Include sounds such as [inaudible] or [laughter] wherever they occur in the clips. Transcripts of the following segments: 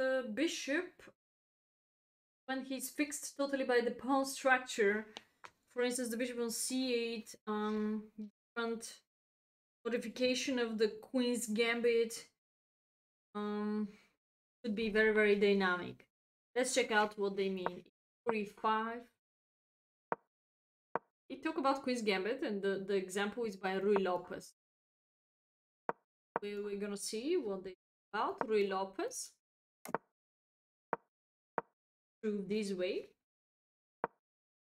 the bishop, when he's fixed totally by the pawn structure, for instance, the bishop on c8, um, different modification of the queen's gambit, um, could be very, very dynamic. Let's check out what they mean. 45. He talk about Queen's Gambit, and the, the example is by Ruy Lopez. We, we're gonna see what they about Ruy Lopez. Through this way.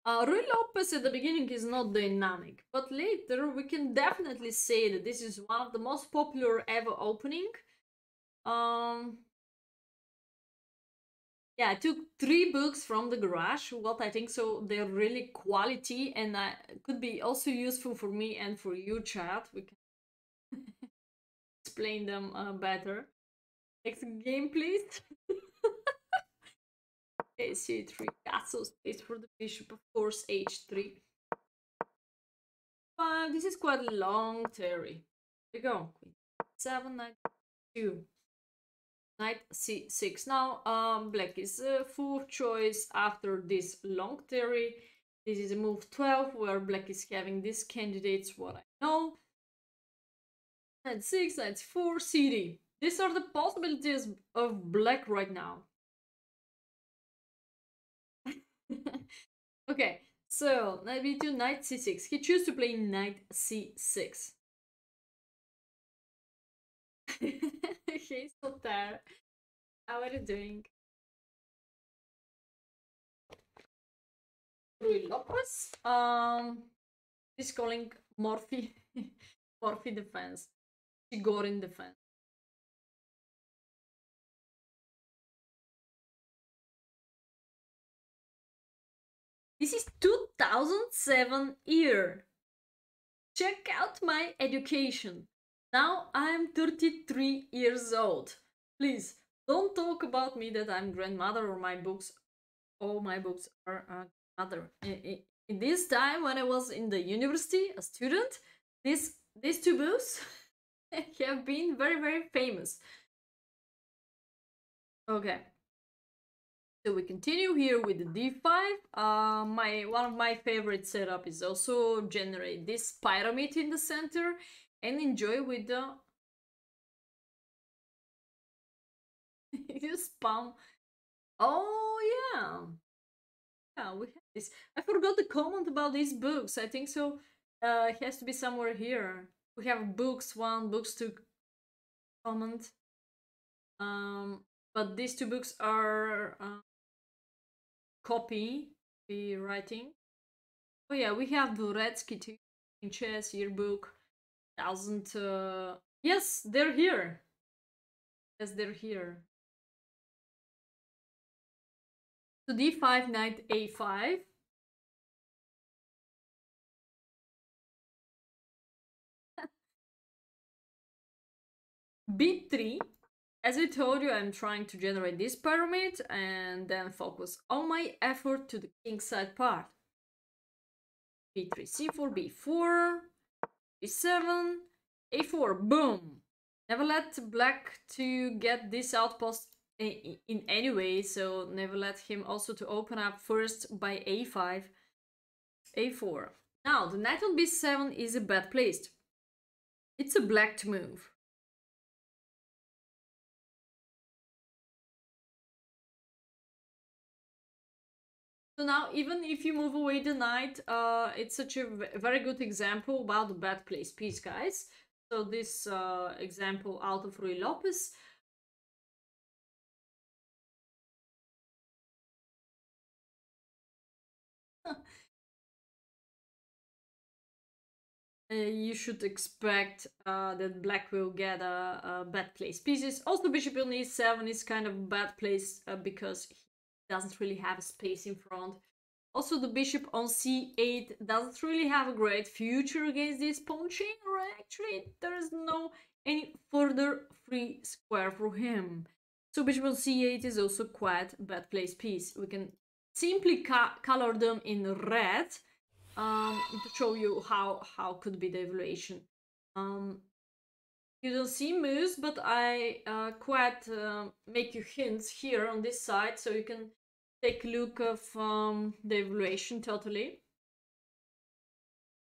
Uh, Ruy Lopez at the beginning is not dynamic, but later we can definitely say that this is one of the most popular ever opening. Um, yeah, I took three books from the garage. What I think so they're really quality and uh, could be also useful for me and for you, chat. We can [laughs] explain them uh, better. Next game, please. [laughs] okay, c3 castle space for the bishop, of course, h3. But this is quite a long. Here we go. Queen seven, knight two knight c6 now um black is a full choice after this long theory this is a move 12 where black is having these candidates what i know knight 6 knight 4 cd these are the possibilities of black right now okay so knight b2 knight c6 he chooses to play knight c6 [laughs] He's so there. How are you doing? Ruy Lopez. Um, he's calling Morphy, [laughs] Morphy defense, Chigorin defense. This is 2007 year. Check out my education. Now I'm 33 years old. Please don't talk about me that I'm grandmother or my books. All my books are uh, mother. In, this time when I was in the university, a student, this these two books [laughs] have been very very famous. Okay. So we continue here with the d5. Uh, my one of my favorite setup is also generate this pyramid in the center and enjoy with the [laughs] you spam. Oh yeah. Yeah we have this. I forgot the comment about these books. I think so. Uh it has to be somewhere here. We have books one books two comment. Um but these two books are uh, copy the writing. Oh yeah we have Dvoretsky too in chess yearbook doesn't uh yes they're here. Yes they're here. So d5 knight a5 [laughs] b3 as I told you, I'm trying to generate this pyramid and then focus all my effort to the king side part. b3, c4, b4, b7, a4, boom! Never let black to get this outpost in, any way, so never let him also to open up first by a5, a4. Now, the knight on b7 is a bad placed. It's a black to move. So now, even if you move away the knight, uh, it's such a very good example about the bad place piece, guys. So this uh, example out of Ruy Lopez. [laughs] uh, you should expect uh, that black will get a, a, bad place pieces. Also, bishop on e7 is kind of bad place uh, because doesn't really have a space in front. Also, the bishop on c8 doesn't really have a great future against this pawn chain, or actually there is no any further free square for him. So bishop on c8 is also quite bad place piece. We can simply color them in red um, to show you how, how could be the evaluation. Um, you don't see moves, but I uh, quite uh, make you hints here on this side so you can take a look of um, the evaluation totally.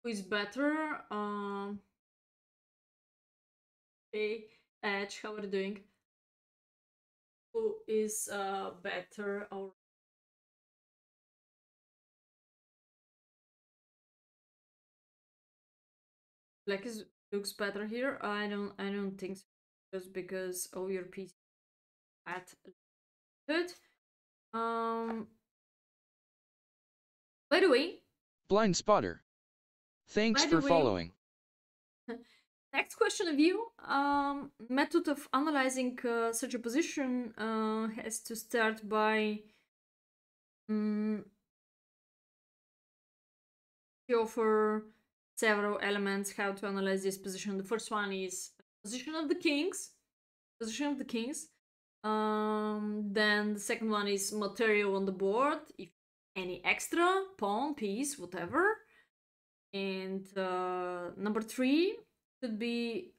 Who is better? Um, hey, Edge, how are you doing? Who is uh, better or Black is looks better here. I don't I don't think so. Just because all your pieces at good. Um by the way, Blind spotter. Thanks for way- following. [laughs] next question of you. Um method of analyzing uh, such a position uh, has to start by um, you offer several elements how to analyze this position. The first one is position of the kings, position of the kings. Um, then the second one is material on the board, if any extra pawn, piece, whatever. And uh, number three could be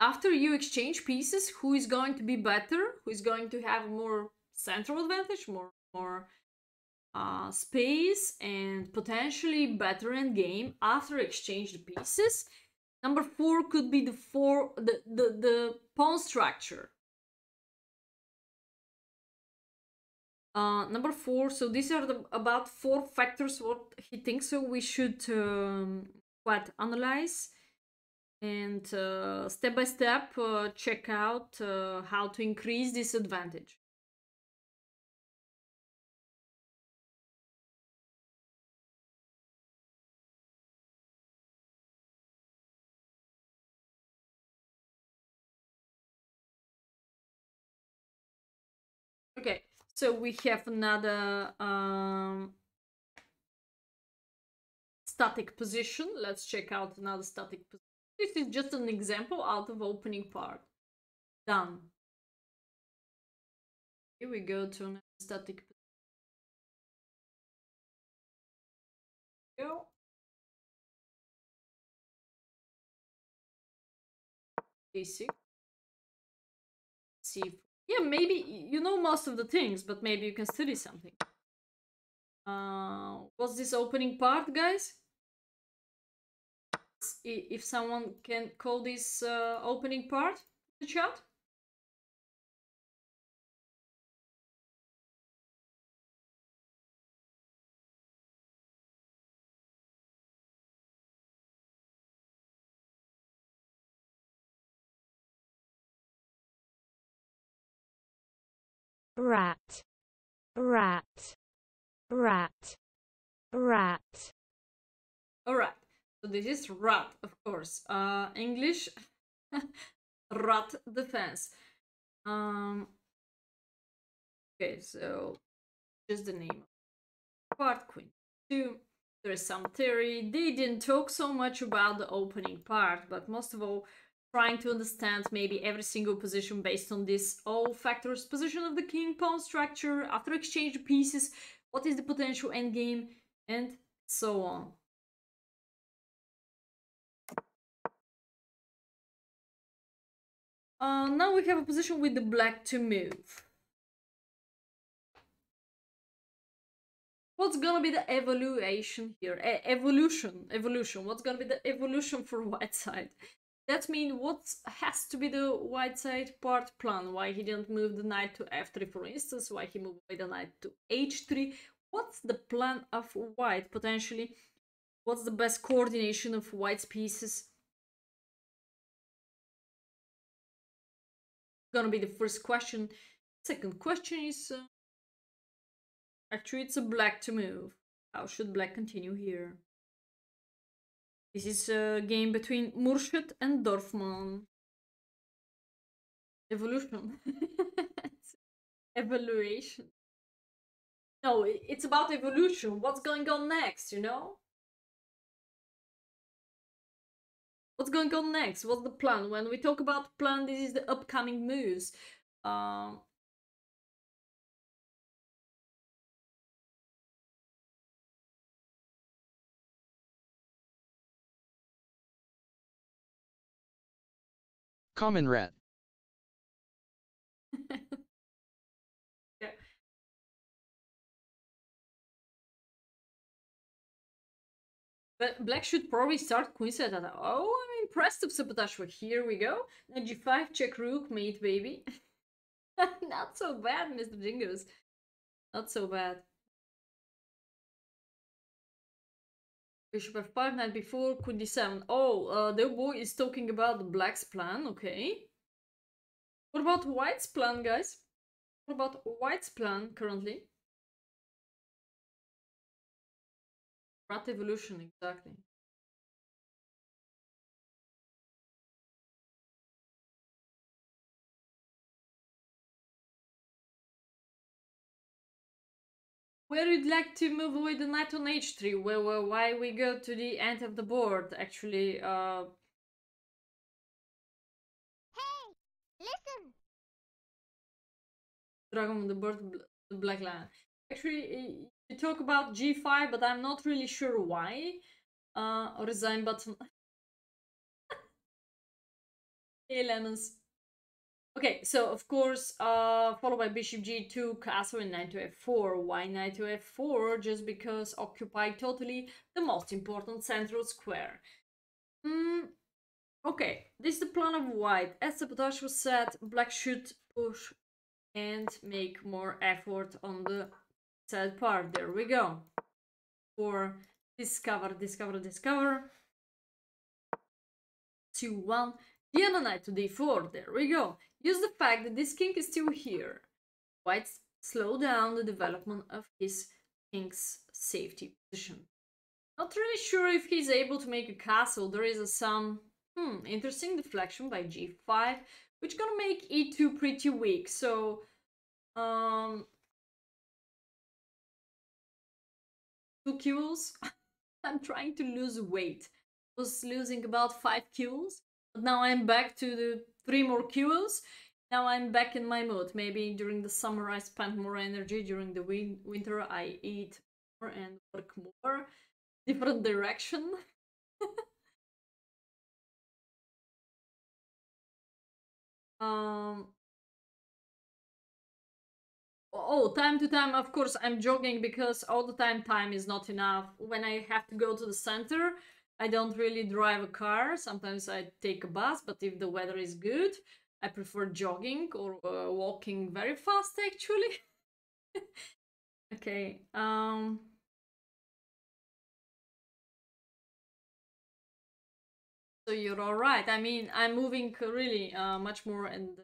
after you exchange pieces, who is going to be better, who is going to have more central advantage, more more uh, space and potentially better end game after exchange the pieces. Number four could be the four the the, the pawn structure. Uh, number four, so these are the about four factors what he thinks so we should um, what analyze and uh, step by step uh, check out uh, how to increase this advantage. So we have another um, static position. Let's check out another static position. This is just an example out of opening part. Done. Here we go to another static position. D6. C4 yeah maybe you know most of the things but maybe you can study something. Uh what's this opening part guys? If someone can call this uh, opening part the chat rat, rat, rat, rat, all right so this is rat of course. Uh english [laughs] rat defense. Um okay so just the name. Part queen. Two there's some theory. They didn't talk so much about the opening part but most of all trying to understand maybe every single position based on this all factors position of the king pawn structure after exchange pieces what is the potential endgame and so on Uh, now we have a position with the black to move. What's gonna be the evaluation here? E- evolution, evolution. What's gonna be the evolution for [laughs] white side? That means what has to be the white side part plan? Why he didn't move the knight to f3, for instance? Why he moved the knight to h3? What's the plan of white potentially? What's the best coordination of white's pieces? gonna be the first question. Second question is uh, actually it's a black to move. How should black continue here? This is a game between Murshid and Dorfman. Evolution. [laughs] Evaluation. No, it's about evolution. What's going on next, you know? What's going on next? What's the plan? When we talk about plan, this is the upcoming moves. Um, Common rat. yeah. [laughs] But black should probably start queen side. Oh, I'm impressed of sabotage. But here we go. Now g5, check rook, mate, baby. [laughs] Not so bad, Mr. Jingles. Not so bad. Bishop f5, knight b4, queen d7. Oh, uh, the boy is talking about black's plan, okay. What about white's plan, guys? What about white's plan currently? Rat evolution, exactly. Where you'd like to move away the knight on h3? Well, well, why we go to the end of the board, actually. Uh... Hey, listen. Dragon on the board, the black line. Actually, you talk about g5, but I'm not really sure why. Uh, resign button. [laughs] hey, lemons. Okay, so of course, uh, followed by bishop g2, castle, and knight to f4. Why knight to f4? Just because occupy totally the most important central square. Mm, okay, this is the plan of white. As the sabotage was set, black should push and make more effort on the side part. There we go. For discover, discover, discover. 2, 1. Diana knight to d4. There we go. Use the fact that this king is still here. White slow down the development of his king's safety position. Not really sure if he's able to make a castle. There is a some hmm, interesting deflection by g5, which gonna make e2 pretty weak. So, um, two kills. [laughs] I'm trying to lose weight. I was losing about five kills, now I'm back to the three more kills. Now I'm back in my mood. Maybe during the summer I spend more energy. During the win winter I eat more and work more. Different direction. [laughs] um. Oh, time to time, of course, I'm jogging because all the time time is not enough. When I have to go to the center, I don't really drive a car. Sometimes I take a bus, but if the weather is good, I prefer jogging or uh, walking very fast actually. [laughs] okay. Um So you're all right. I mean, I'm moving really uh, much more and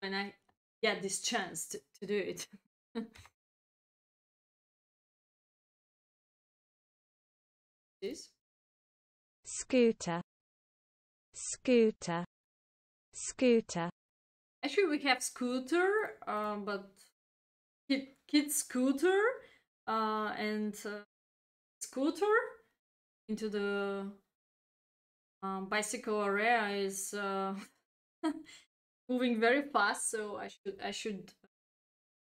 when I get this chance to, to do it. [laughs] this scooter. Scooter. Scooter. Actually we have scooter um, but kid, kid scooter uh, and uh, scooter into the um, bicycle area is uh, [laughs] moving very fast so i should i should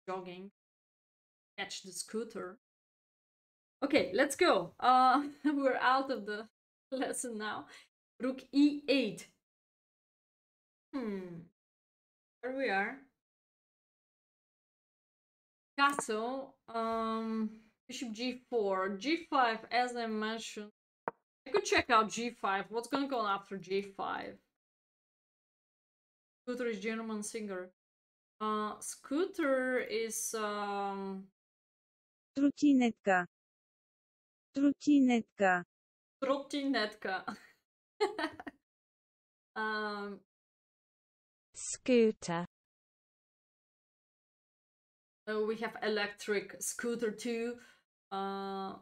jogging. Catch the scooter Okay, let's go. Uh, [laughs] we're out of the [laughs] lesson now. Rook e8. Hmm. There we are. Castle. Um, bishop g4. g5, as I mentioned. I could check out g5. What's going to go after g5? Scooter is German singer. Uh, Scooter is... Um, Trotinetka. Trotinetka. Trotinetka. um, scooter uh, we have electric scooter too. Uh,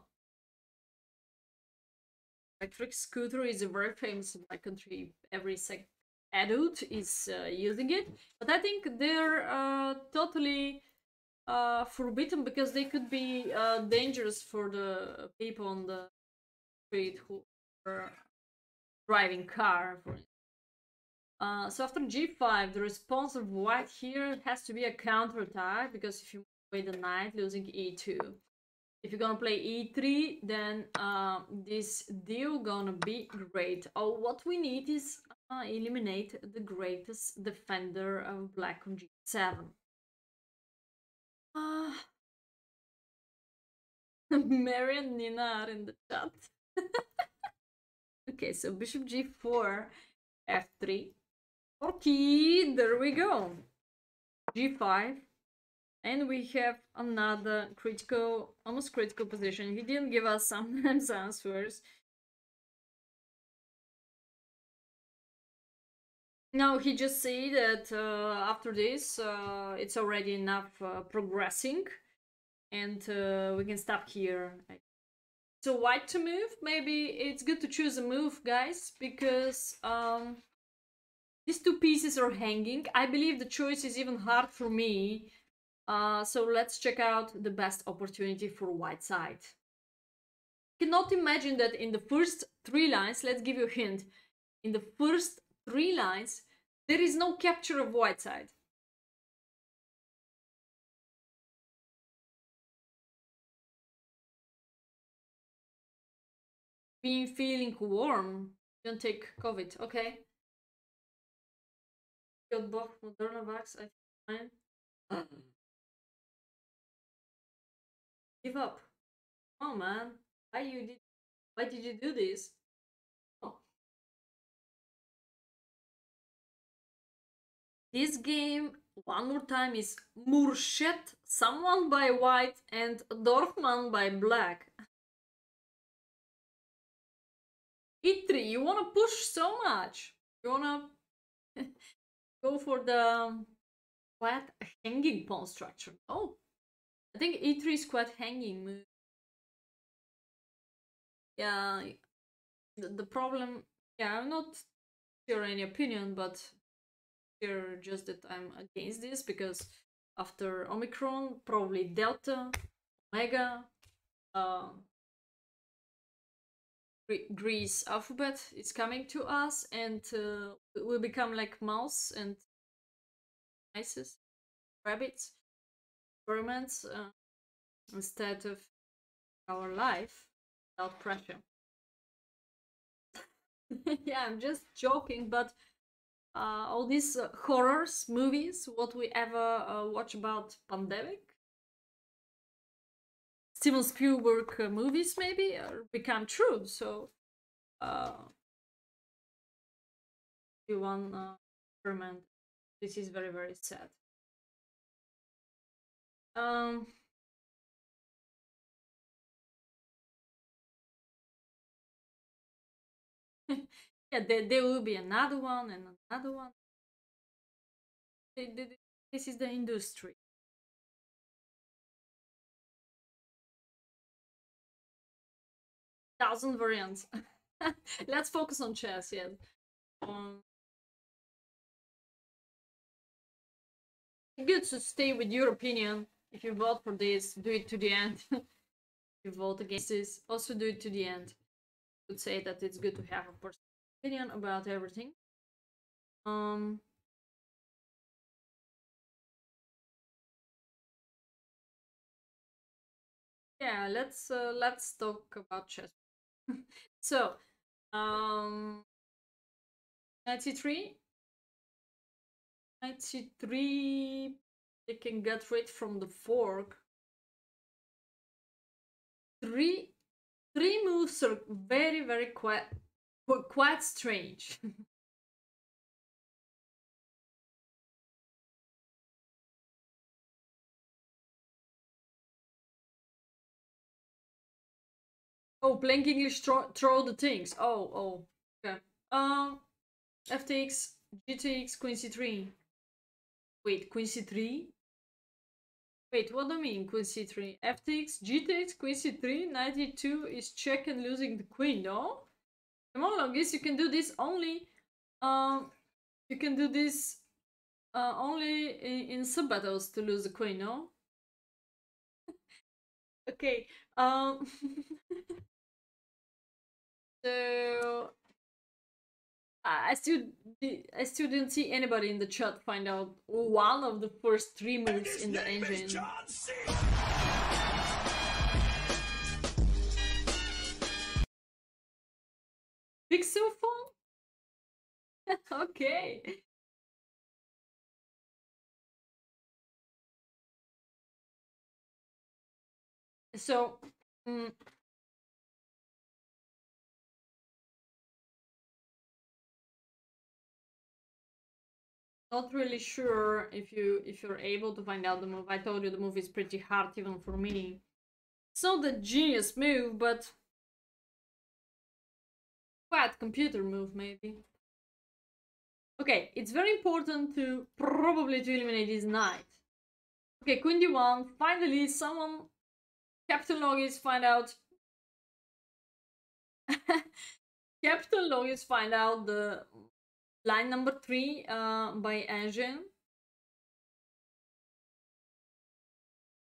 electric scooter is a very famous in my country. Every adult is uh, using it, but I think they're uh, totally uh, forbidden because they could be uh, dangerous for the people on the street who are driving car. For uh, so after g5, the response of white here has to be a counterattack because if you play the knight, losing e2. If you're gonna play e3, then uh, this deal gonna be great. Oh, what we need is uh, eliminate the greatest defender of black on g7. Uh, [laughs] Mary and Nina are in the chat. okay, so bishop g4, f3. Okay, there we go. g5. And we have another critical, almost critical position. He didn't give us sometimes [laughs] answers. No, he just said that uh, after this, uh, it's already enough uh, progressing, and uh, we can stop here. So white to move, maybe it's good to choose a move, guys, because um, these two pieces are hanging. I believe the choice is even hard for me. Uh, so let's check out the best opportunity for white side. Cannot imagine that in the first three lines, let's give you a hint. In the first three lines, there is no capture of white side. Being feeling warm, don't take COVID, okay? Got both Moderna vax, I fine. Give up. Oh man, why you did why did you do this? This game, one more time, is Murshet, someone by white, and Dorfman by black. E3, you wanna push so much. You wanna [laughs] go for the quite hanging pawn structure. Oh, I think E3 is quite hanging. Yeah, the, the problem, yeah, I'm not sure any opinion, but here just that I'm against this because after Omicron, probably Delta, Omega, uh, Greece alphabet is coming to us and uh, will become like mouse and mice, rabbits, experiments uh, instead of our life without pressure. [laughs] yeah, I'm just joking, but uh, all these uh, horrors movies, what we ever uh, watch about pandemic, Steven Spielberg uh, movies maybe uh, become true. So, uh, you want uh, experiment. This is very very sad. Um. Yeah, there, there will be another one and another one. This is the industry. Thousand variants. [laughs] Let's focus on chess, yeah. Um, good to stay with your opinion. If you vote for this, do it to the end. [laughs] if you vote against this, also do it to the end. Would say that it's good to have a personal opinion about everything. Um, yeah, let's uh, let's talk about chess. [laughs] so, um, 93, 93, they can get rid from the fork. Three, three moves are very, very quite quite strange. [laughs] oh, playing English throw, the things. Oh, oh, okay. Um, FTX, GTX, Queen C3. Wait, Queen C3? Wait, what do you mean, Queen C3? FTX, GTX, Queen C3, 92 is check and losing the queen, no? On, guess you can do this only. Um, you can do this uh, only in, in sub battles to lose the queen, no? [laughs] okay. Um. [laughs] so I still I still didn't see anybody in the chat find out one of the first three moves in the engine. Okay. So, mm, not really sure if you if you're able to find out the move. I told you the move is pretty hard even for me. It's not the genius move, but quite computer move maybe. Okay, it's very important to probably to eliminate this knight. Okay, queen d1. Finally, someone, Captain Logis, find out. [laughs] Captain Logis find out the line number three uh, by engine.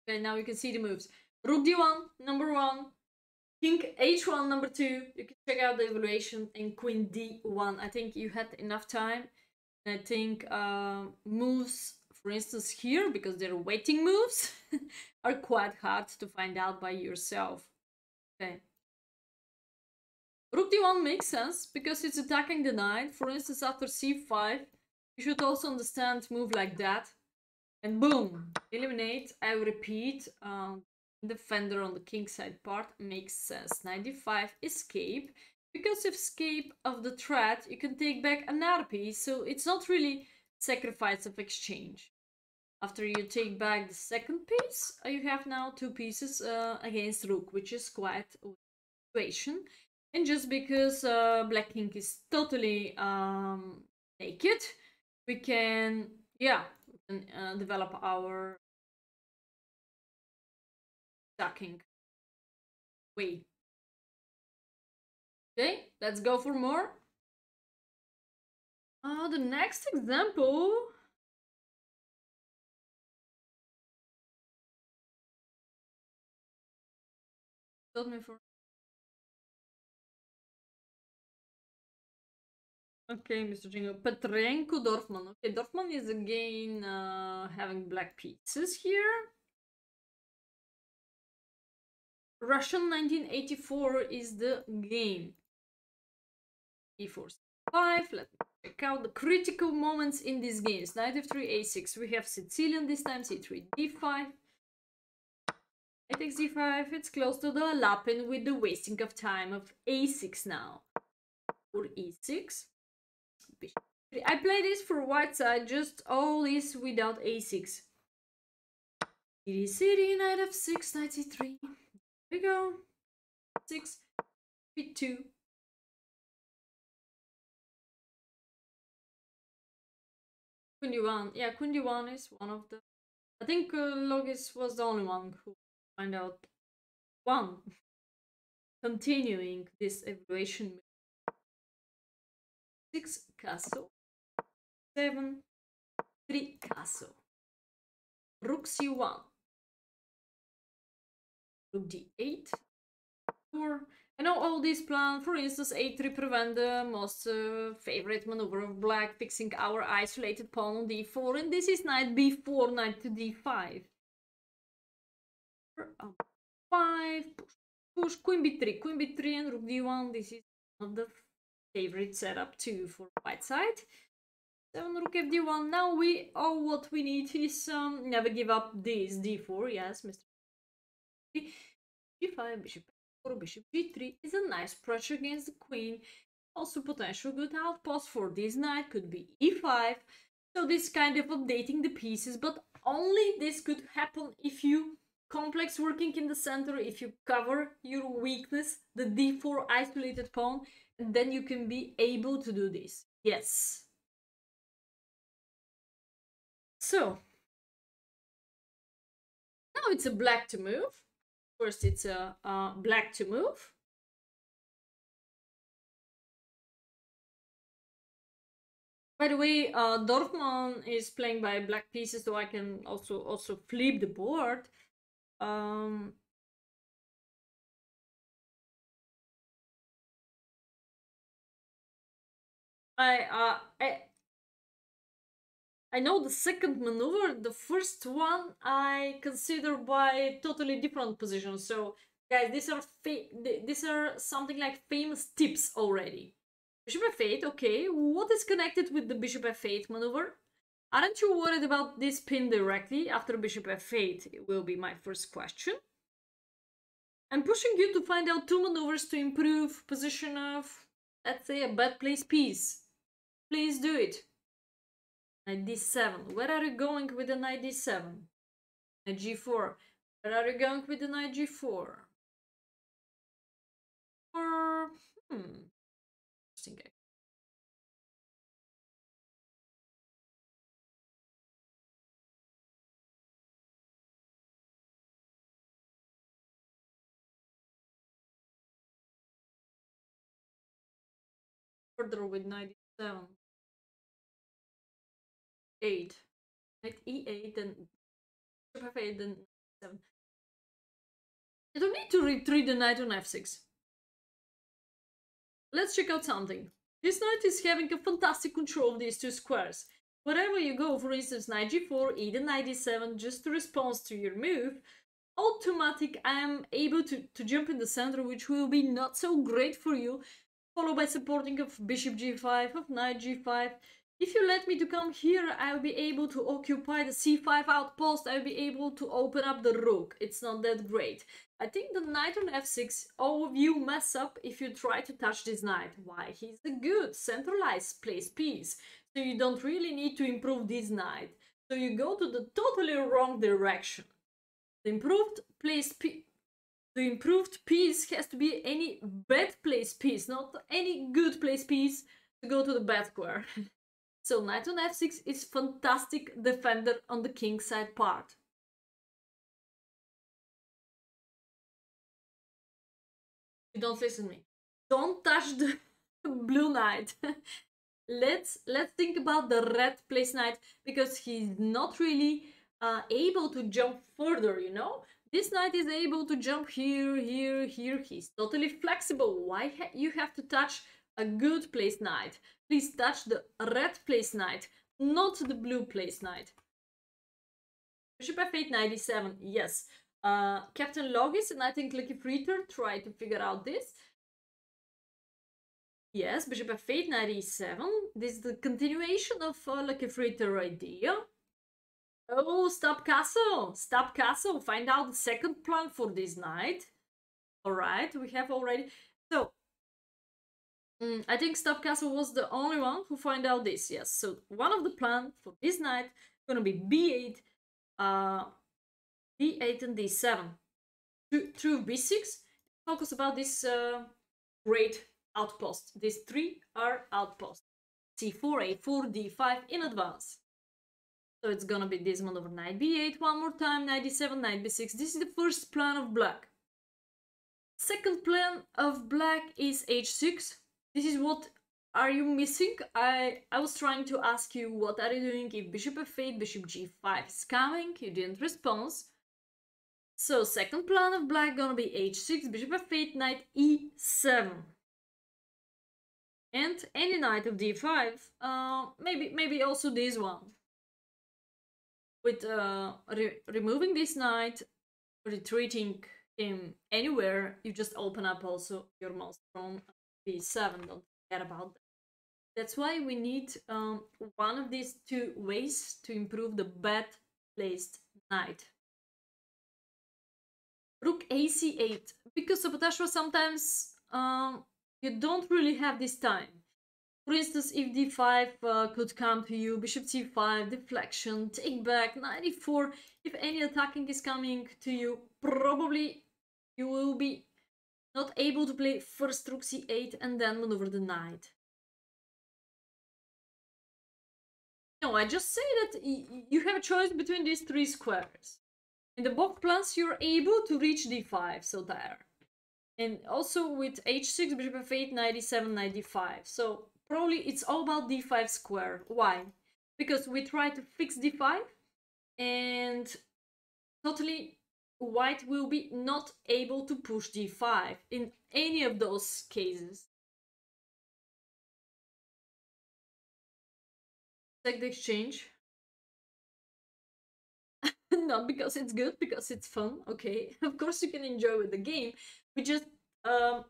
Okay, now you can see the moves. Rook d1, number one. King h1, number two. You can check out the evaluation and queen d1. I think you had enough time. I think uh, moves, for instance, here, because they're waiting moves, [laughs] are quite hard to find out by yourself. Okay. Rook d1 makes sense because it's attacking the knight. For instance, after c5, you should also understand move like that. And boom, eliminate. I repeat, um, defender on the king side part makes sense. 95, escape. Because of escape of the threat, you can take back another piece, so it's not really sacrifice of exchange. After you take back the second piece, uh, you have now two pieces uh, against rook, which is quite a situation. And just because uh, Black King is totally um, naked, we can, yeah, we can uh, develop our stacking way. Okay, let's go for more. Uh, the next example. Told me for Okay, Mr. Jingo. Petrenko Dorfman. Okay, Dorfman is again uh, having black pieces here. Russian 1984 is the game. e4 5. Let me check out the critical moments in these games. Knight f3, a6. We have Sicilian this time, c3, d5. It takes d5. It's close to the Lapin with the wasting of time of a6 now. Or e6. I play this for white side, just all this without a6. City, city, knight f6, knight c3. We go. 6, b2. Queen d1. Yeah, d1 is one of the... I think uh, Logis was the only one who find out one. Continuing this evaluation. 6 castle. 7 3 castle. Rook c1. Rook d8. 4. I know all these plans, for instance, a3 prevent the most uh, favorite maneuver of black, fixing our isolated pawn on d4, and this is knight b4, knight to d5. Um, 5, push, push, queen b3, queen b3 and rook d1, this is one of the favorite setup too for white side. 7 rook f d1, now we, all what we need is, um, never give up this d4, yes, Mr. g5, bishop for bishop g3 is a nice pressure against the queen. Also potential good outpost for this knight could be e5. So this kind of updating the pieces, but only this could happen if you complex working in the center, if you cover your weakness, the d4 isolated pawn, and then you can be able to do this. Yes. So, now it's a black to move. First, it's a uh, black to move. By the way, uh, Dorfman is playing by black pieces, so I can also also flip the board. Um, I uh, I I know the second maneuver, the first one I consider by totally different position. So guys, these are these are something like famous tips already. Bishop f8, okay. What is connected with the bishop f8 maneuver? Aren't you worried about this pin directly after bishop f8? It will be my first question. I'm pushing you to find out two maneuvers to improve position of, let's say, a bad place piece. Please do it. Knight d7. Where are you going with the knight d7? Knight g4. Where are you going with the knight g4? Or, hmm, interesting. Further with 97. 8. Knight e8 then bishop f8 then 7. You don't need to retreat the knight on f6. Let's check out something. This knight is having a fantastic control of these two squares. Wherever you go, for instance, knight g4, e then knight d7, just to respond to your move, automatic I am able to, to jump in the center, which will be not so great for you, followed by supporting of bishop g5, of knight g5. If you let me to come here, I'll be able to occupy the c5 outpost, I'll be able to open up the rook. It's not that great. I think the knight on f6, all of you mess up if you try to touch this knight. Why? He's a good centralized place piece, so you don't really need to improve this knight. So you go to the totally wrong direction. The improved place piece the improved piece has to be any bad place piece, not any good place piece to go to the bad square. [laughs] so knight on f6 is fantastic defender on the king side part. You don't listen me. Don't touch the [laughs] blue knight. [laughs] let's let's think about the red place knight because he's not really uh, able to jump further, you know? This knight is able to jump here, here, here. He's totally flexible. Why ha you have to touch a good place knight? Please touch the red place knight, not the blue place knight. Bishop f8, 97. Yes. Uh, Captain Logis and I think Lucky Freeter try to figure out this. Yes, Bishop f8, 97. This is the continuation of uh, Lucky Freeter idea. Oh, stop castle! Stop castle! Find out the second plan for this knight. Alright, we have already... Mm, I think Stop Castle was the only one who find out this, yes. So, one of the plan for this knight gonna be b8, uh, b8 and d7. Through b6, focus about this uh, great outpost. These three are outposts. c4, a4, d5 in advance. So it's gonna be this maneuver knight b8 one more time, knight d7, knight b6. This is the first plan of black. Second plan of black is h6. This is what are you missing? I, I was trying to ask you what are you doing if bishop f8, bishop g5 is coming. You didn't respond. So second plan of black gonna be h6, bishop f8, knight e7. And any knight of d5, uh, maybe maybe also this one with uh, re removing this knight, retreating him anywhere, you just open up also your most from b7. Don't forget about that. That's why we need um, one of these two ways to improve the bad placed knight. Rook ac8. Because Sabotage sometimes um, you don't really have this time. For instance, if d5 uh, could come to you, bishop c5, deflection, take back, 94, if any attacking is coming to you, probably you will be not able to play first rook c8 and then maneuver the knight. No, I just say that you have a choice between these three squares. In the both plans, you're able to reach d5, so there. And also with h6, bishop f8, 97, 95. So probably it's all about d5 square. Why? Because we try to fix d5 and totally white will be not able to push d5 in any of those cases. Take the exchange. [laughs] not because it's good, because it's fun, okay. [laughs] Of course you can enjoy with the game. We just, um,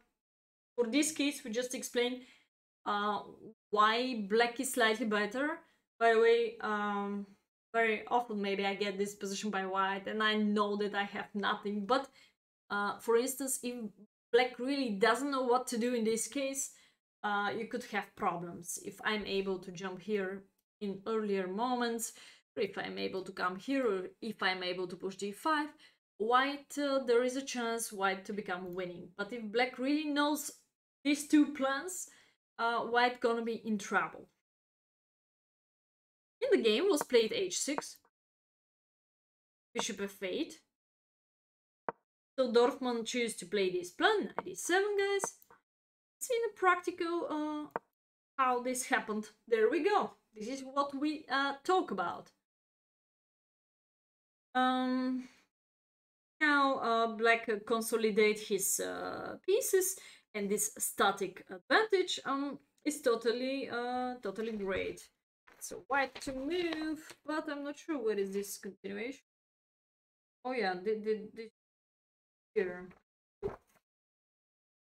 for this case, we just explain uh, why black is slightly better. By the way, um, very often maybe I get this position by white and I know that I have nothing. But uh, for instance, if black really doesn't know what to do in this case, uh, you could have problems. If I'm able to jump here in earlier moments, or if I'm able to come here, or if I'm able to push d5, white, uh, there is a chance white to become winning. But if black really knows these two plans, uh, white gonna be in trouble. In the game was played h6, bishop f8. So Dorfman chose to play this plan, knight e7 guys. See the practical uh, how this happened. There we go. This is what we uh, talk about. Um, now uh, black uh, consolidate his uh, pieces and this static advantage um, is totally uh, totally great. So white to move, but I'm not sure what is this continuation. Oh yeah, the, the, the here.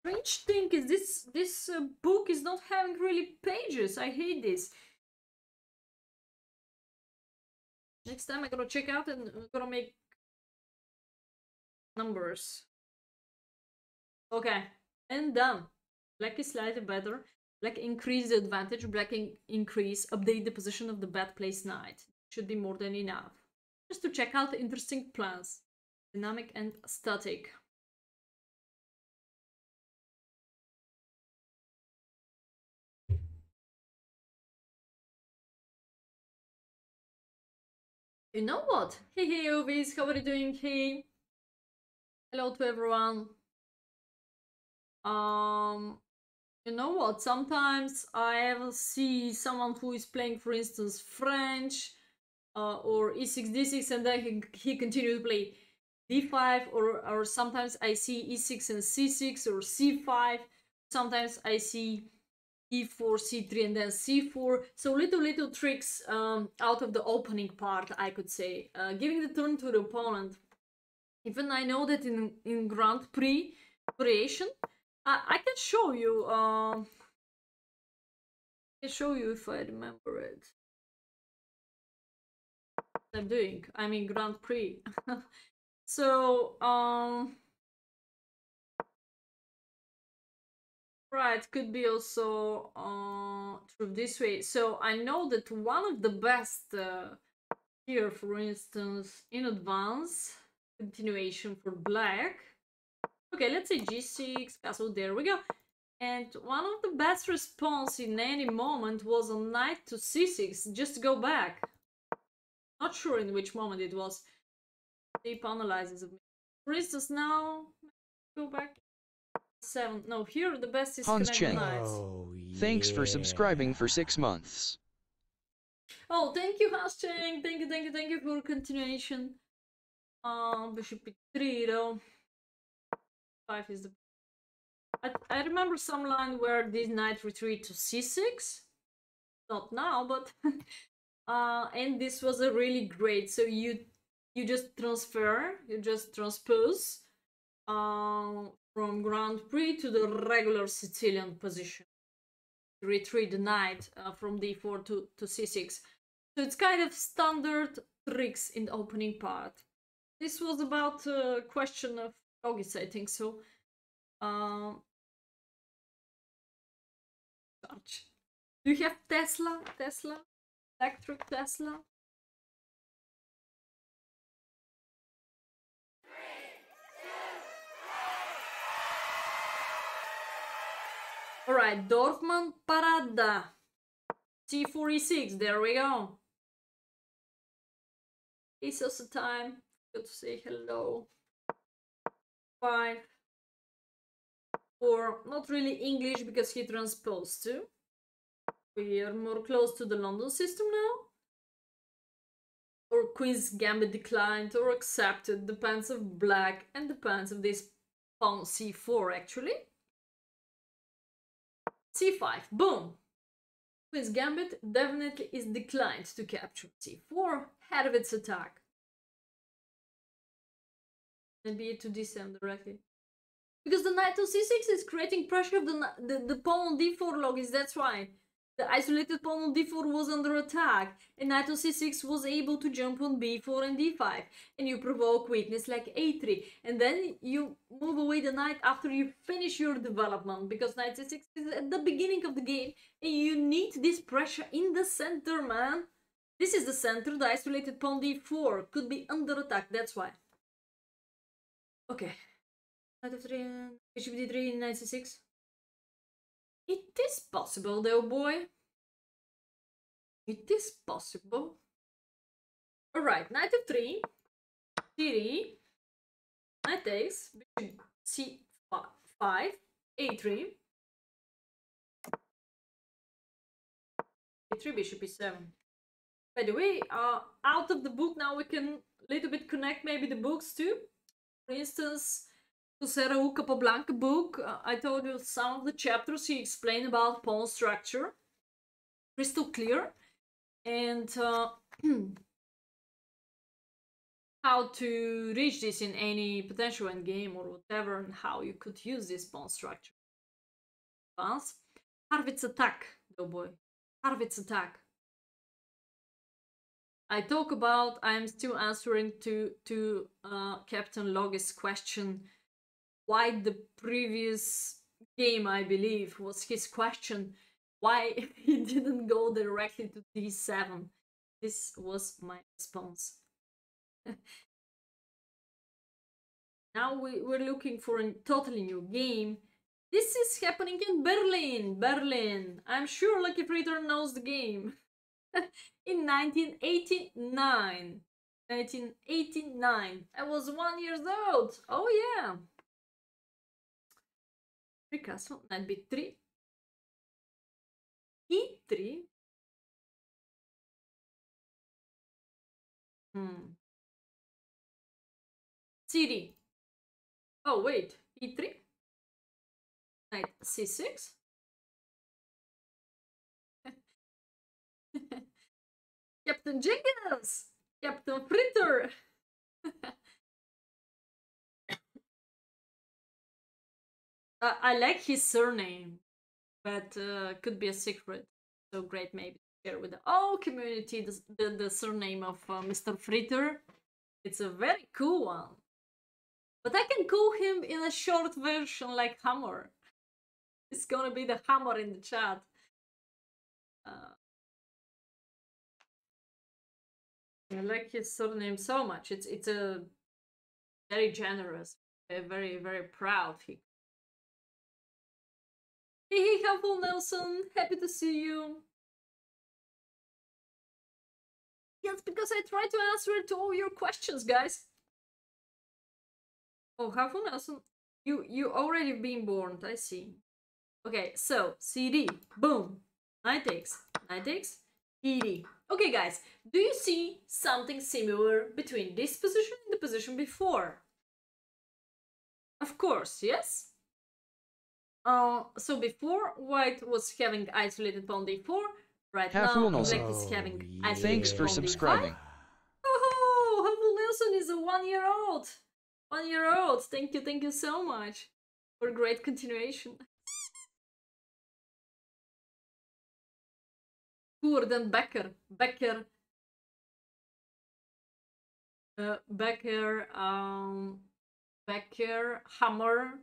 Strange thing is this this uh, book is not having really pages. I hate this. Next time I'm gonna check out and I'm gonna make numbers. Okay, and done. Black is slightly better. Black increase the advantage. Black in increase. Update the position of the bad place knight. Should be more than enough. Just to check out the interesting plans. Dynamic and static. You know what? Hey, hey, Ovis, how are you doing? Hey. Hello to everyone. Um, you know what? Sometimes I ever see someone who is playing, for instance, French uh, or e6, d6, and then he, he continues to play d5, or, or sometimes I see e6 and c6 or c5. Sometimes I see e4, c3, and then c4. So little, little tricks um, out of the opening part, I could say. Uh, giving the turn to the opponent. Even I know that in, in Grand Prix creation, I, I can show you. I can show you if I remember it. I'm doing. I mean Grand Prix. [laughs] so, um, right, could be also uh, through this way. So I know that one of the best uh, here, for instance, in advance continuation for black Okay, let's say g6, castle, there we go. And one of the best response in any moment was on knight to c6, just to go back. Not sure in which moment it was. Deep analysis of me. For instance, now, go back. Seven. No, here the best is Hans connect Cheng. knights. Oh, Thanks for subscribing for six months. Oh, thank you, Hans Cheng. Thank you, thank you, thank you for continuation. Um, bishop e3 though. Five is the. I, I remember some line where this knight retreat to c6. Not now, but [laughs] uh, and this was a really great. So you you just transfer, you just transpose um, from Grand Prix to the regular Sicilian position. Retreat the knight uh, from d4 to, to c6. So it's kind of standard tricks in the opening part. This was about a question of I think so. Um. Do you have Tesla? Tesla? Electric Tesla? Alright, Dorfman Parada. T46, there we go. It's also time. Good to say hello. Five. Four. Not really English because he transposed to. We are more close to the London system now. Or Queen's Gambit declined or accepted. Depends of black and depends of this pawn c4 actually. c5. Boom. Queen's Gambit definitely is declined to capture c4 head of its attack. And b to d7 directly. Because the knight to c6 is creating pressure of the, the, the pawn on d4 logis, that's why. The isolated pawn on d4 was under attack, and knight on c6 was able to jump on b4 and d5, and you provoke weakness like a3, and then you move away the knight after you finish your development, because knight c6 is at the beginning of the game, and you need this pressure in the center, man. This is the center, the isolated pawn d4 could be under attack, that's why. Okay. Knight f3, bishop d3, knight c6. It is possible though, boy. It is possible. Alright, knight f3, c3, knight takes, bishop c5, a3, a3, bishop e7. By the way, uh, out of the book now we can a little bit connect maybe the books too. For instance, Cruzeiro Capablanca book, uh, I told you some of the chapters he explained about pawn structure. Crystal clear. And uh, [clears throat] how to reach this in any potential endgame or whatever, and how you could use this pawn structure. Advance. Harvit's attack, though boy. Harvit's attack. I talk about, I'm still answering to, to uh, Captain Logis' question why the previous game, I believe, was his question, why [laughs] he didn't go directly to d7. This was my response. [laughs] now we, we're looking for a totally new game. This is happening in Berlin, Berlin. I'm sure Lucky Fritter knows the game. [laughs] [laughs] in 1989. 1989. I was one years old. Oh yeah. Castle, knight b3. e3. Hmm. c3. Oh wait, e3. Knight c6. Captain Jenkins! Captain Fritter! [laughs] uh, I like his surname, but uh, could be a secret. So great, maybe share with the whole community the, the, the surname of uh, Mr. Fritter. It's a very cool one. But I can call him in a short version like Hammer. It's gonna be the Hammer in the chat. Uh, I like his surname so much. It's it's a very generous, very very proud. He. Hey, hey, helpful Nelson. Happy to see you. Yes, because I try to answer to all your questions, guys. Oh, helpful Nelson, you you already been born. I see. Okay, so CD, boom, knight takes, knight takes, ED. Okay, guys, do you see something similar between this position and the position before? Of course, yes? Uh, so before, white was having isolated pawn d4, right Half now, Moon black is having Oh, isolated Thanks for pawn d5. subscribing. Oh, Humble Nelson is a one-year-old! One-year-old, thank you, thank you so much for great continuation. Dan Becker. Becker. Uh, Becker, um, Becker, Hammer,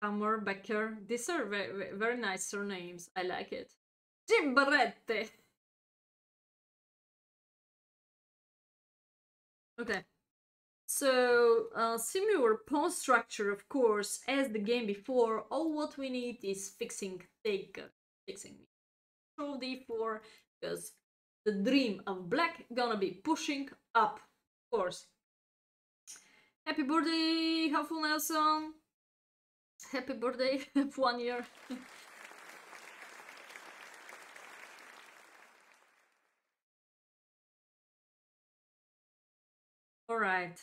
Hammer, Becker. These are very, very nice surnames. I like it. Jim Barrette. Okay. So, uh, similar pawn structure, of course, as the game before. All what we need is fixing take, fixing control d4 because the dream of black gonna be pushing up of course. Happy birthday helpful nelson. Happy birthday [laughs] one year. [laughs] All right.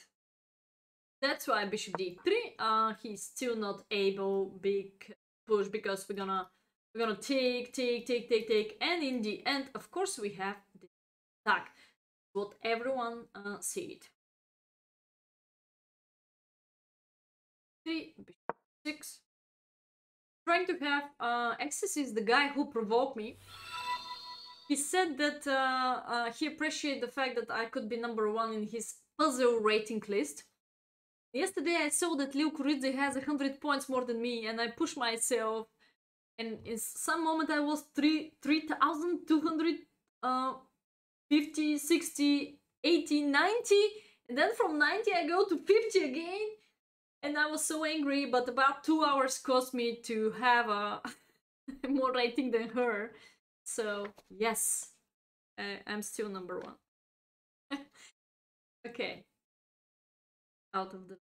That's why bishop d3 uh he's still not able big push because we're gonna we're gonna take, take, take, take, take, and in the end, of course, we have the attack. What everyone uh, said. Three, six. Trying to have uh, Access is the guy who provoked me. He said that uh, uh, he appreciated the fact that I could be number one in his puzzle rating list. Yesterday I saw that Leo Kuridze has 100 points more than me and I pushed myself and in some moment I was 3 3200 uh 50 60 80 90 and then from 90 I go to 50 again. And I was so angry but about 2 hours cost me to have a [laughs] more rating than her. So yes I, I'm still number 1 [laughs] okay. Out of the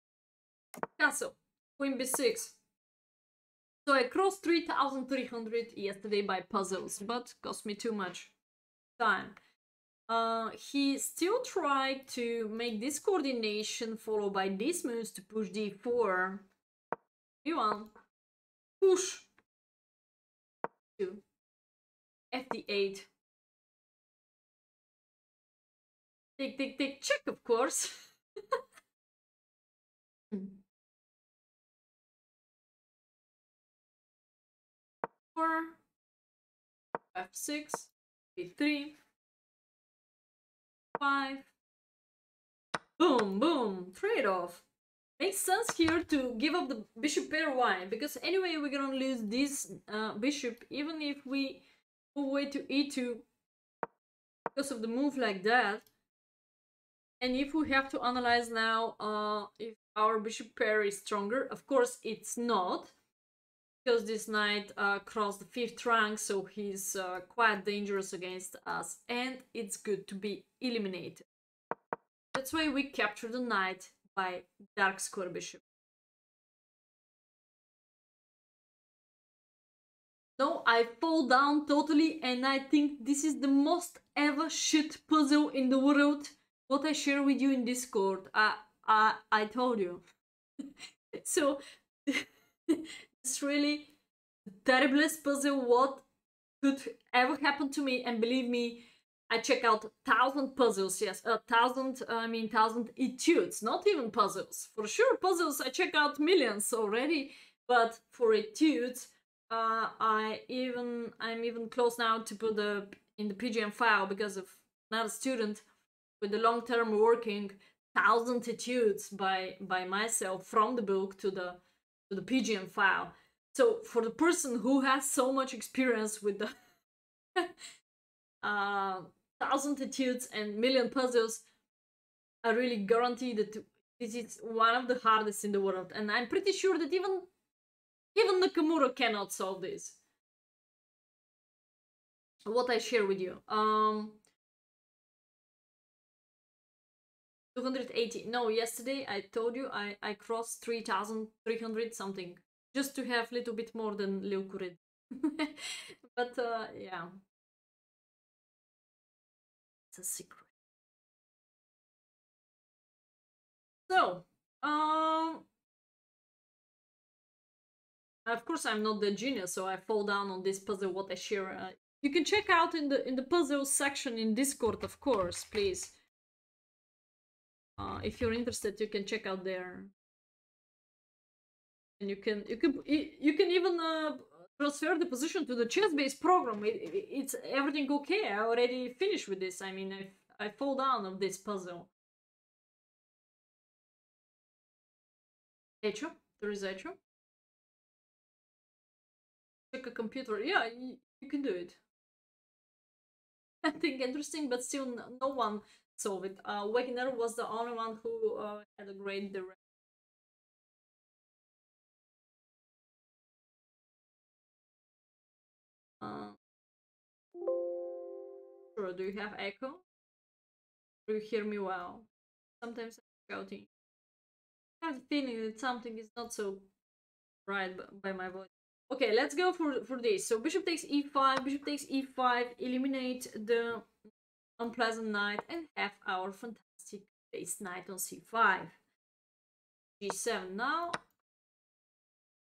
castle. Queen b6 so I crossed 3300 yesterday by puzzles, but cost me too much time. Uh, he still tried to make this coordination followed by this moves to push d4. d1, push to fd8. Tick, tick, tick, check, of course. [laughs] f6, b3, five. Boom, boom, trade-off. Makes sense here to give up the bishop pair. Why? Because anyway, we're gonna lose this uh, bishop, even if we move away to e2 because of the move like that. And if we have to analyze now uh, if our bishop pair is stronger, of course it's not because this knight uh, crossed the fifth rank, so he's uh, quite dangerous against us, and it's good to be eliminated. That's why we capture the knight by dark square bishop. No, I fall down totally, and I think this is the most ever shit puzzle in the world. What I share with you in Discord, I I I told you. [laughs] so. [laughs] it's really the terriblest puzzle what could ever happen to me. And believe me i check out thousand puzzles yes a thousand i mean thousand etudes not even puzzles. For sure puzzles i check out millions already but for etudes uh, i even i'm even close now to put the in the PGN file because of another student with the long-term working thousand etudes by by myself from the book to the to the PGN file. So for the person who has so much experience with the [laughs] uh, thousand etudes and million puzzles, I really guarantee that this is one of the hardest in the world. And I'm pretty sure that even even Nakamura cannot solve this. What I share with you. Um, 280 no yesterday i told you i i crossed 3300 something just to have a little bit more than leukurid [laughs] but uh yeah. It's a secret. So um of course i'm not the genius so i fall down on this puzzle what i share uh, you can check out in the in the puzzle section in discord of course please uh, if you're interested you can check out there and you can you can you can even uh, transfer the position to the ChessBase program it, it, it's everything okay i already finished with this i mean i i fall down of this puzzle Echo, there is Echo. Check a computer. Yeah, you, can do it. [laughs] I think interesting, but still no one solve it. Uh, Wagner was the only one who uh, had a great direct. Uh, sure, do you have echo? Do you hear me well? Sometimes I'm shouting. I have the feeling that something is not so right by my voice. Okay, let's go for for this. So bishop takes e5, bishop takes e5, eliminate the unpleasant knight and have our fantastic base knight on c5. g7 now.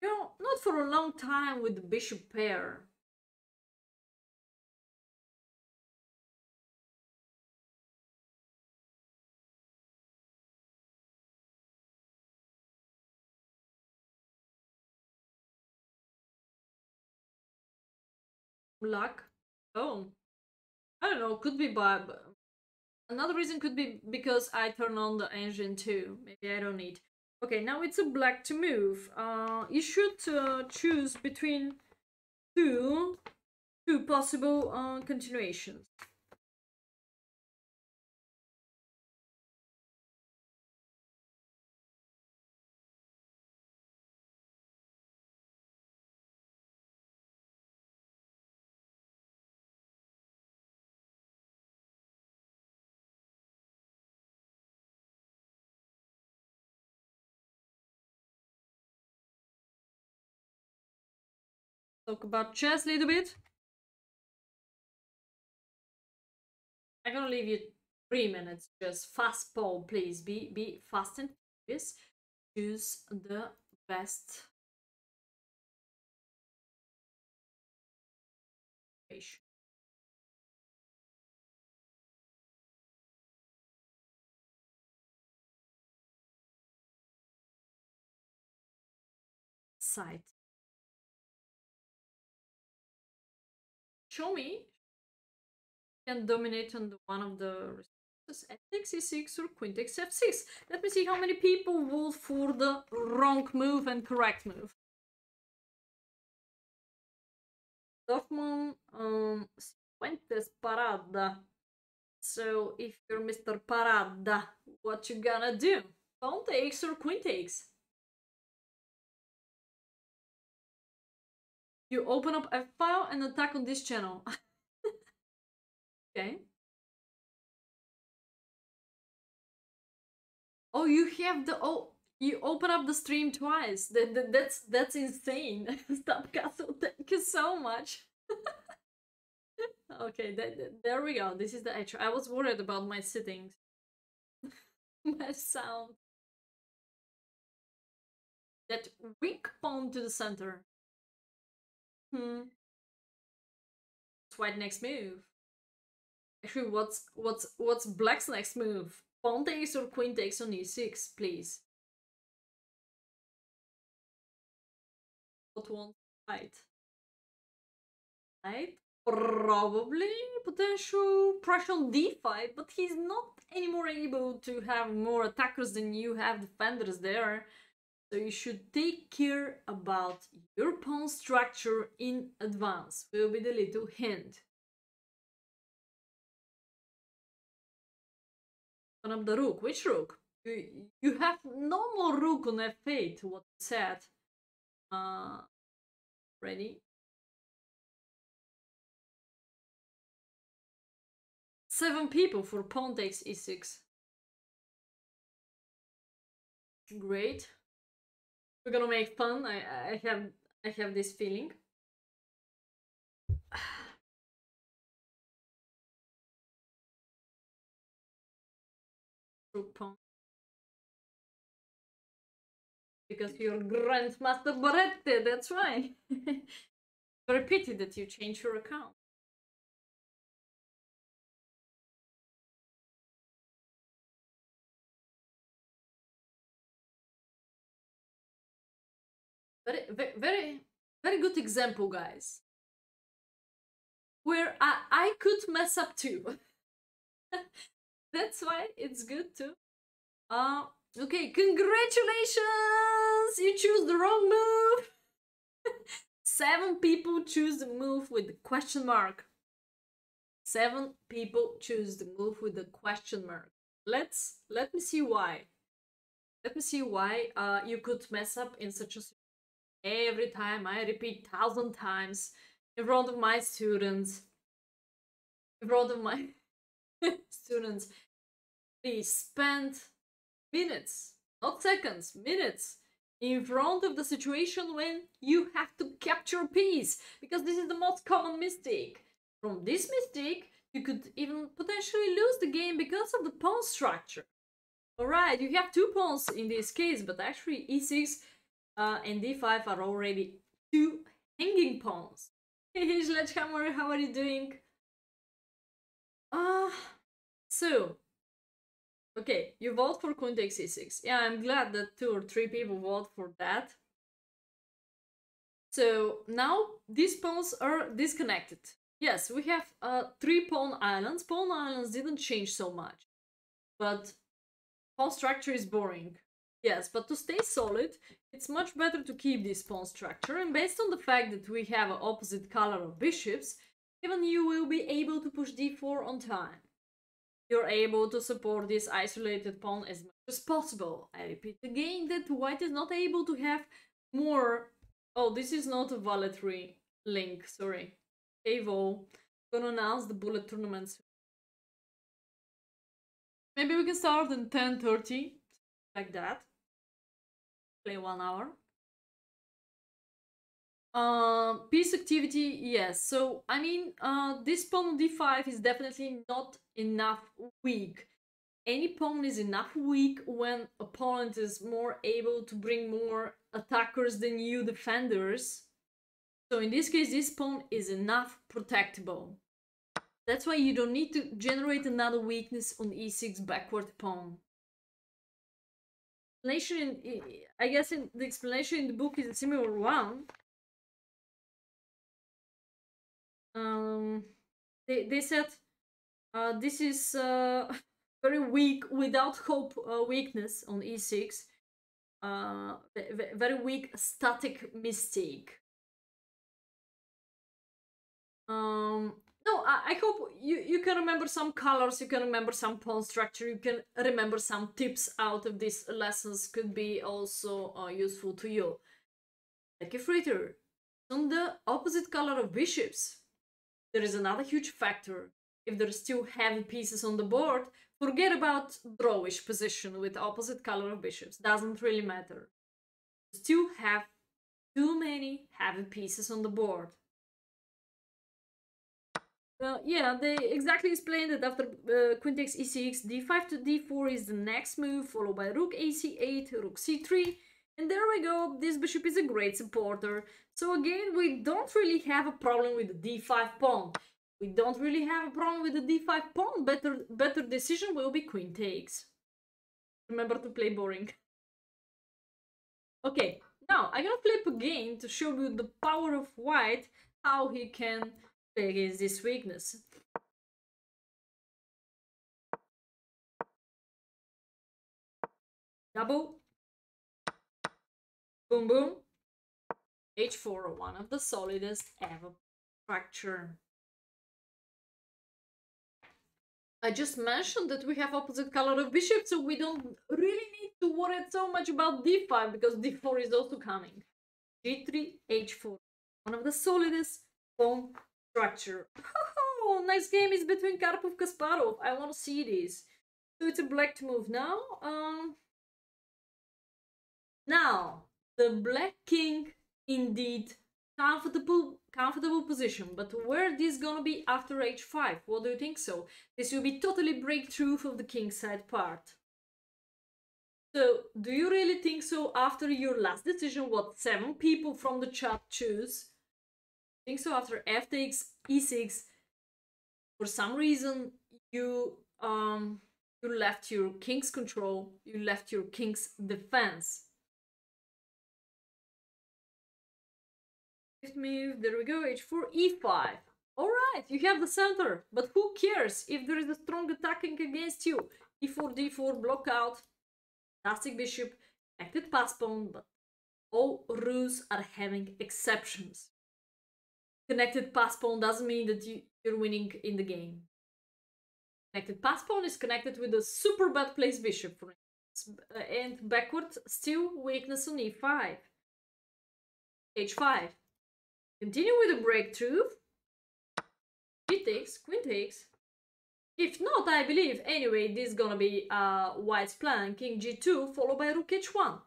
You know, not for a long time with the bishop pair. Luck. Oh. I don't know. Could be by. Another reason could be because I turn on the engine too. Maybe I don't need. Okay, now it's a black to move. Uh, you should uh, choose between two, two possible uh, continuations. Talk about chess a little bit. I'm gonna leave you three minutes. Just fast poll, please. Be be fast and furious. Choose the best ratio. Site. Show me can dominate on the one of the responses at x6 or queen takes f6. Let me see how many people vote for the wrong move and correct move. Dorfman um, Fuentes Parada. So if you're Mr. Parada, what you gonna do? Pawn takes or queen takes? You open up a file and attack on this channel. [laughs] okay. Oh, you have the oh you open up the stream twice. That, that that's that's insane. [laughs] Stop castle. Thank you so much. [laughs] okay, that, that, there we go. This is the actual. I was worried about my settings. my sound. That weak pawn to the center. Hmm. White next move. Actually, [laughs] what's what's what's black's next move? Pawn takes or queen takes on e6, please. What one white? Right? Probably potential pressure on d5, but he's not anymore able to have more attackers than you have defenders there. So you should take care about your pawn structure in advance, will be the little hint. Open up the rook. Which rook? You, you have no more rook on f8, what it said. Uh, ready? Seven people for pawn takes e6. Great we're gonna make fun. I I have I have this feeling. [sighs] Because you're Grandmaster Barrette, that's why. [laughs] Very pity that you changed your account. Very, very, very good example, guys. Where I, I could mess up too. [laughs] That's why it's good too. Uh, okay, congratulations! You choose the wrong move! [laughs] Seven people choose the move with the question mark. Seven people choose the move with the question mark. Let's let me see why. Let me see why uh, you could mess up in such a every time I repeat thousand times in front of my students, in front of my [laughs] students, please spend minutes, not seconds, minutes in front of the situation when you have to capture peace because this is the most common mistake. From this mistake, you could even potentially lose the game because of the pawn structure. Alright, you have two pawns in this case, but actually e6 uh, and d5 are already two hanging pawns. [laughs] Hey Sledgehammer, how are you doing? Uh, so, okay, you vote for queen takes e6. Yeah, I'm glad that two or three people vote for that. So now these pawns are disconnected. Yes, we have uh, three pawn islands. Pawn islands didn't change so much, but pawn structure is boring. Yes, but to stay solid, it's much better to keep this pawn structure. And based on the fact that we have an opposite color of bishops, even you will be able to push d4 on time. You're able to support this isolated pawn as much as possible. I repeat again that white is not able to have more... Oh, this is not a valetry link, sorry. Evo, gonna announce the bullet tournaments. Maybe we can start in 10.30, like that. Play one hour. Uh, piece activity, yes. So, I mean, uh, this pawn on d5 is definitely not enough weak. Any pawn is enough weak when opponent is more able to bring more attackers than you defenders. So in this case, this pawn is enough protectable. That's why you don't need to generate another weakness on e6 backward pawn. Explanation I guess in the explanation in the book is a similar one. Um, they, they said uh, this is uh, [laughs] very weak without hope uh, weakness on e6. Uh, very weak static mistake. Um, no, I, I hope you, you can remember some colors, you can remember some pawn structure, you can remember some tips out of these lessons could be also uh, useful to you. Like a fritter, on the opposite color of bishops, there is another huge factor. If there's still heavy pieces on the board, forget about drawish position with opposite color of bishops, doesn't really matter. Still have too many heavy pieces on the board. Uh, yeah, they exactly explained that after uh, queen takes e6, d5 to d4 is the next move, followed by rook ac8, rook c3, and there we go, this bishop is a great supporter. So again, we don't really have a problem with the d5 pawn. We don't really have a problem with the d5 pawn, better, better decision will be queen takes. Remember to play boring. Okay, now I'm gonna flip again to show you the power of white, how he can against this weakness. Double. Boom boom. H4, one of the solidest ever structure. I just mentioned that we have opposite color of bishop, so we don't really need to worry so much about d5 because d4 is also coming. g3, h4, one of the solidest pawn structure. [laughs] Oh, nice game is between Karpov Kasparov. I want to see this. So it's a black move now. Um, now, the black king indeed comfortable comfortable position but where this gonna be after h5 what do you think so this will be totally breakthrough of the king side part so do you really think so after your last decision what seven people from the chat choose think so after f takes e6 for some reason you um you left your king's control you left your king's defense. Fifth move there we go h4 e5 all right you have the center but who cares if there is a strong attacking against you? E4 d4 block out. Fantastic bishop acted pass pawn but all rules are having exceptions connected pass pawn doesn't mean that you, you're winning in the game. Connected pass pawn is connected with a super bad place bishop, for instance, uh, and backward still weakness on e5. h5. Continue with the breakthrough. G takes, queen takes. If not, I believe, anyway, this is gonna be uh, white's plan, king g2, followed by rook h1.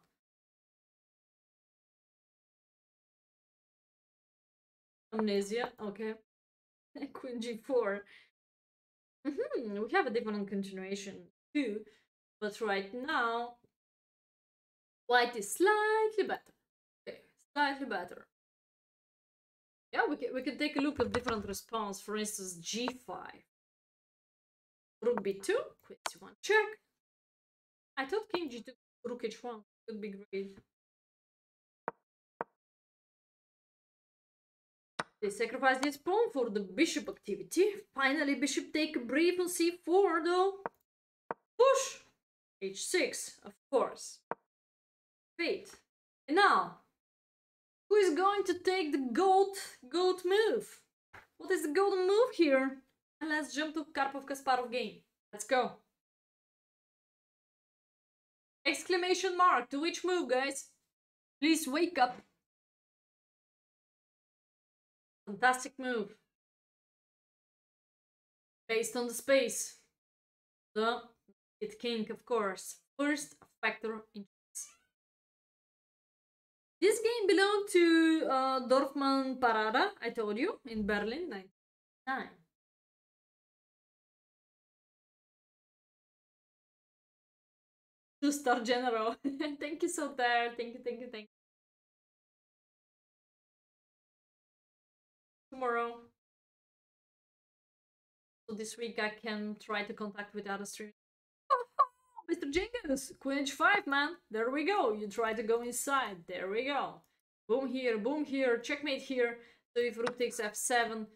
Amnesia, okay. Queen g4. Mm -hmm. We have a different continuation too, but right now, white is slightly better. Okay, slightly better. Yeah, we can, we can take a look at different response. For instance, g5. Rook b2, queen c1 check. I thought king g2, rook h1 would be great. They sacrifice this pawn for the bishop activity. Finally, bishop take a brief on c4 though. Push! h6, of course. Fate. And now, who is going to take the gold, gold move? What is the golden move here? And let's jump to Karpov Kasparov game. Let's go. Exclamation mark to which move, guys? Please wake up. Fantastic move. Based on the space. The it king, of course. First factor in chess. This game belonged to uh, Dorfman Parada, I told you, in Berlin, 99. Two star general. [laughs] thank you so there. Thank you, thank you, thank you. Tomorrow. So this week I can try to contact with other streamers. [laughs] Mr. Jenkins, Queen h5, man. There we go. You try to go inside. There we go. Boom here, boom here, checkmate here. So if rook takes f7, of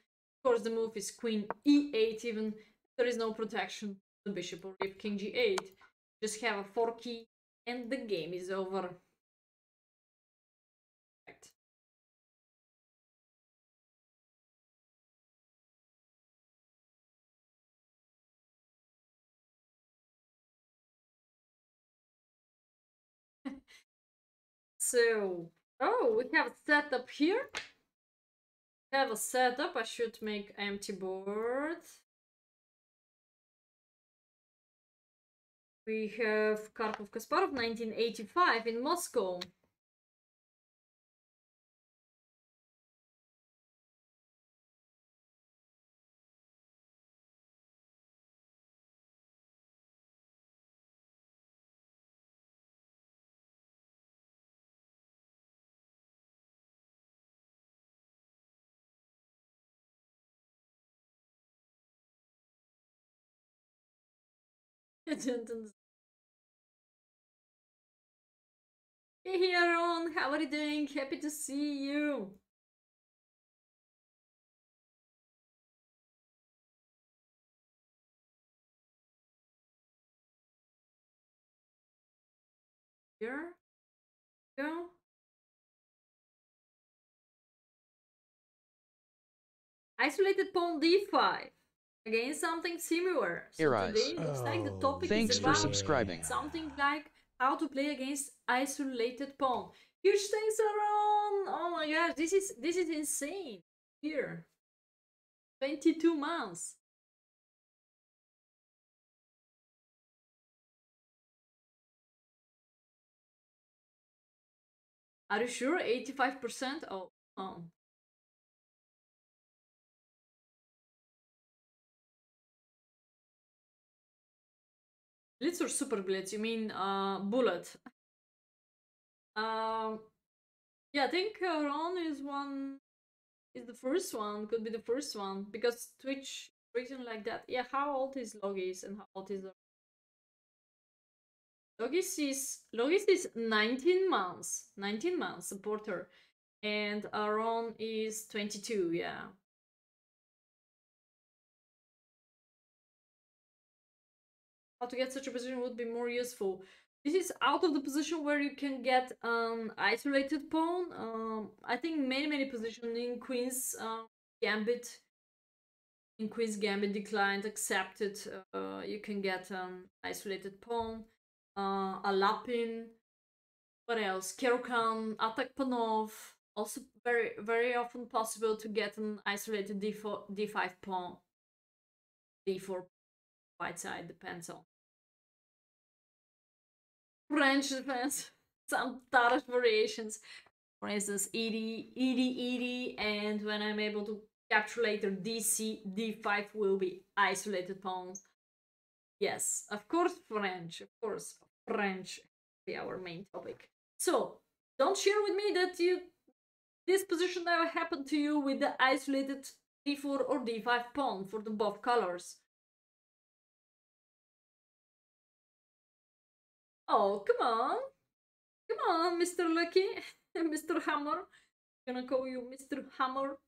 course the move is queen e8 even. There is no protection. The bishop or if king g8. Just have a 4 key and the game is over. So, oh, we have a setup here. We have a setup. I should make empty board. We have Karpov Kasparov 1985 in Moscow. [laughs] Didn't. Hey Aaron, how are you doing? Happy to see you. Here, go. Isolated pawn d5. Again, something similar. So Here, eyes. today looks like the Oh. topic Thanks is for about subscribing. something like how to play against isolated pawn. Huge thanks, Aaron! Oh my gosh, this is this is insane. Here, twenty-two months. Are you sure? Eighty-five percent? Oh, oh. Blitz or super blitz? You mean uh bullet? Um, yeah, I think uh, Ron is one. Is the first one? Could be the first one because Twitch written like that. Yeah, how old is Logis and how old is Logis is Logis is 19 months. 19 months supporter, and Aaron is 22. Yeah. How to get such a position would be more useful. This is out of the position where you can get an isolated pawn. Um, I think many many positions in Queen's uh, Gambit, in Queen's Gambit declined, accepted. Uh, you can get an isolated pawn, uh, Alapin. What else? Caro-Kann, Atak Panov. Also very very often possible to get an isolated d4 d5 pawn. d4 white side depends on French defense, some Tarrasch variations. For instance, ED, ED, ED, and when I'm able to capture later, DC, D5 will be isolated pawns. Yes, of course, French, of course, French be our main topic. So, don't share with me that you this position never happened to you with the isolated D4 or D5 pawn for the both colors. Oh, come on. Come on, Mr. Lucky. [laughs] Mr. Hammer. I'm gonna call you Mr. Hammer.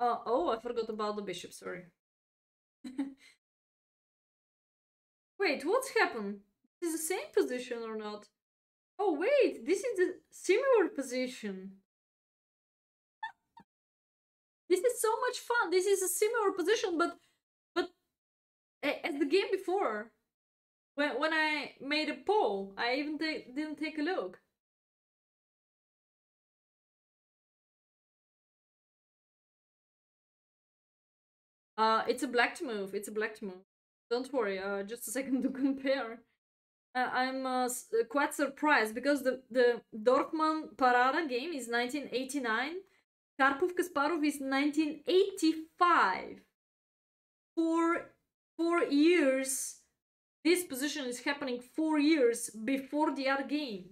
Uh, oh, I forgot about the bishop, sorry. [laughs] wait, what's happened? Is the same position or not? Oh wait, this is a similar position. [laughs] This is so much fun. This is a similar position, but but as the game before, when when I made a poll, I even didn't take a look. Uh, it's a black move. It's a black move. Don't worry. Uh, just a second [laughs] to compare. Uh, I'm uh, uh, quite surprised because the the Dortmund Parada game is 1989. Karpov Kasparov is 1985. Four four years. This position is happening four years before the other game.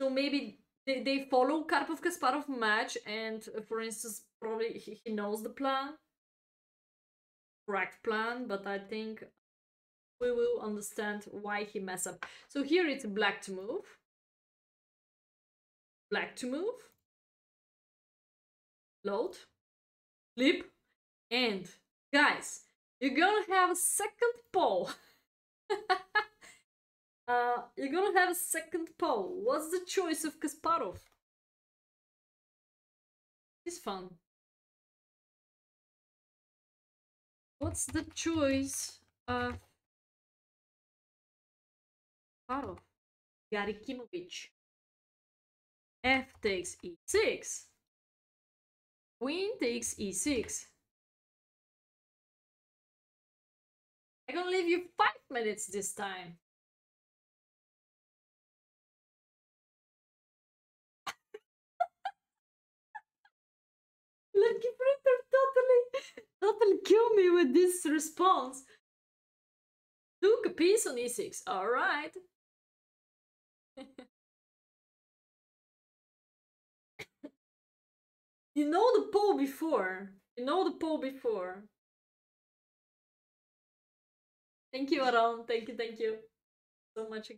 So maybe they, they follow Karpov Kasparov match, and uh, for instance, probably he, he knows the plan, correct plan, but I think we will understand why he mess up. So here it's black to move, black to move, load, flip, and guys, you're gonna have a second poll. [laughs] Uh, you're gonna have a second poll. What's the choice of Kasparov? It's fun. What's the choice of Kasparov? Garry Kimovich. F takes e6. Queen takes e6. I'm gonna leave you five minutes this time. [laughs] Lucky printer totally, totally kill me with this response. Took a piece on e6. All right. [laughs] you know the poll before. You know the poll before. Thank you, Aron. Thank you, thank you so much.